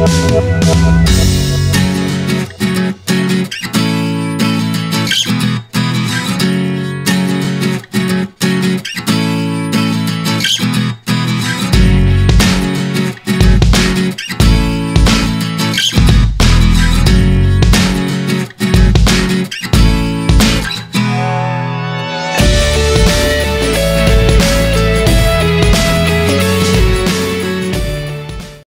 We'll be.